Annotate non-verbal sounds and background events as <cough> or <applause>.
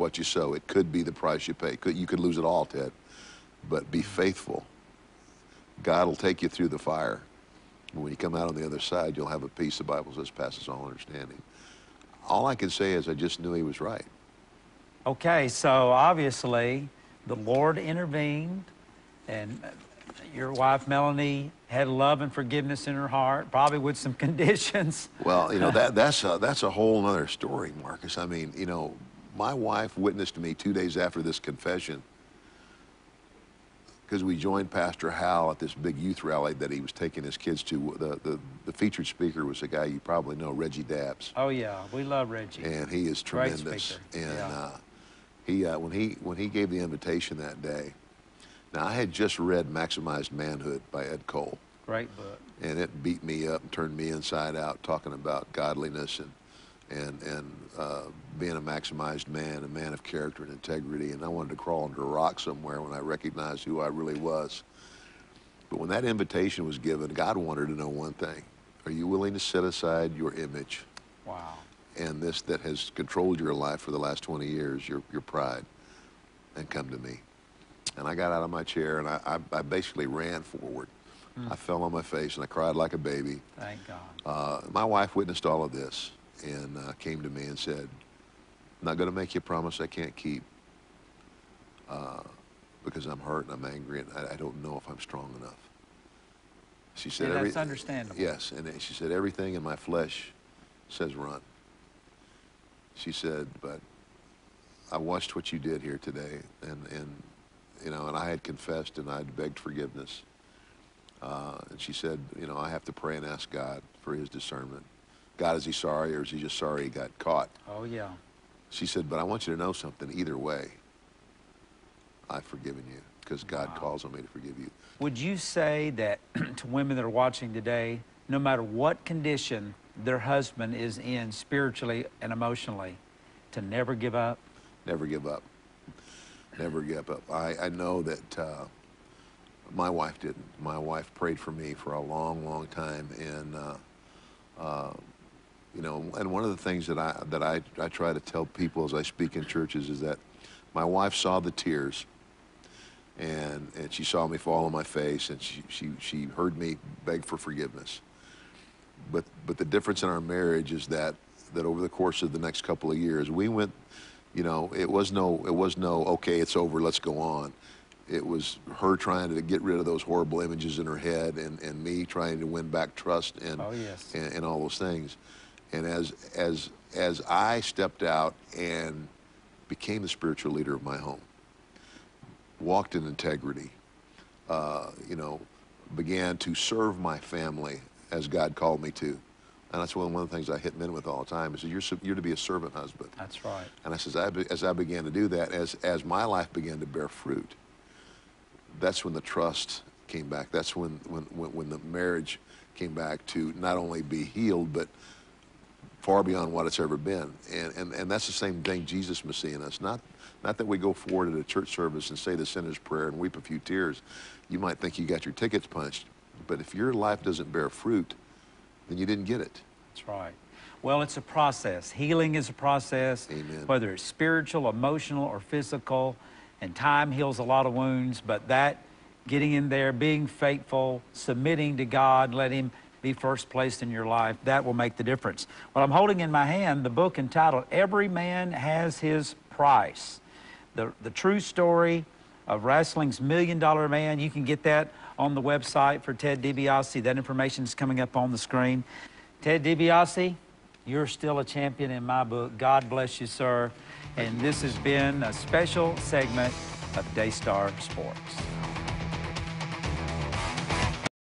what you sow. It could be the price you pay. Could, you could lose it all, Ted. But be faithful. God will take you through the fire. When you come out on the other side, you'll have a peace, the Bible says, passes all understanding. All I can say is I just knew he was right. Okay, so obviously the Lord intervened, and your wife Melanie had love and forgiveness in her heart, probably with some <laughs> conditions. Well, you know that that's a, that's a whole other story, Marcus. I mean, you know, my wife witnessed to me two days after this confession because we joined Pastor Hal at this big youth rally that he was taking his kids to. The, the, the featured speaker was a guy you probably know, Reggie Dabbs. Oh yeah, we love Reggie. And he is Great tremendous. speaker. And Yeah. uh, he uh, when he when he gave the invitation that day. Now I had just read Maximized Manhood by Ed Cole. Great book. and it beat me up and turned me inside out talking about godliness and and and uh, being a maximized man, a man of character and integrity. And I wanted to crawl under a rock somewhere when I recognized who I really was. But when that invitation was given, God wanted to know one thing: Are you willing to set aside your image Wow. and this that has controlled your life for the last 20 years, your your pride, and come to me? And I got out of my chair and I, I, I basically ran forward. I fell on my face and I cried like a baby. Thank God. Uh, my wife witnessed all of this and uh, came to me and said, I'm not going to make you a promise I can't keep uh, because I'm hurt and I'm angry and I, I don't know if I'm strong enough. She said, And that's "Every- understandable. Yes, and she said, everything in my flesh says run. She said, but I watched what you did here today and, and you know, and I had confessed and I'd begged forgiveness. Uh, and she said, you know, I have to pray and ask God for his discernment. God, is he sorry or is he just sorry he got caught? Oh yeah. She said, but I want you to know something. Either way, I've forgiven you because God Wow. calls on me to forgive you. Would you say that <clears throat> to women that are watching today, no matter what condition their husband is in spiritually and emotionally, to never give up? Never give up. Never give up. I, I know that uh, my wife didn't. My wife prayed for me for a long, long time, and uh, uh, you know, and one of the things that I that I, I try to tell people as I speak in churches is that my wife saw the tears, and and she saw me fall on my face, and she she she heard me beg for forgiveness. But but the difference in our marriage is that that over the course of the next couple of years, we went, you know, it was no it was no okay, it's over, let's go on. It was her trying to get rid of those horrible images in her head, and, and me trying to win back trust and, Oh, yes. and and all those things. And as as as I stepped out and became the spiritual leader of my home, walked in integrity, uh, you know, began to serve my family as God called me to. And that's one, one of the things I hit men with all the time is you're, you're to be a servant husband. That's right. And I says, I, as I began to do that, as, as my life began to bear fruit, that's when the trust came back. That's when, when, when, when the marriage came back to not only be healed, but far beyond what it's ever been. And, and, and that's the same thing Jesus must see in us. Not, not that we go forward at a church service and say the sinner's prayer and weep a few tears. You might think you got your tickets punched, but if your life doesn't bear fruit, then you didn't get it. That's right. Well, it's a process. Healing is a process, Amen. whether it's spiritual, emotional, or physical. And time heals a lot of wounds, but that getting in there, being faithful, submitting to God, let Him be first placed in your life, that will make the difference. Well, I'm holding in my hand the book entitled Every Man Has His Price. The, the true story of wrestling's million dollar man. You can get that on the website for Ted DiBiase. That information is coming up on the screen. Ted DiBiase, you're still a champion in my book. God bless you, sir. And this has been a special segment of Daystar Sports.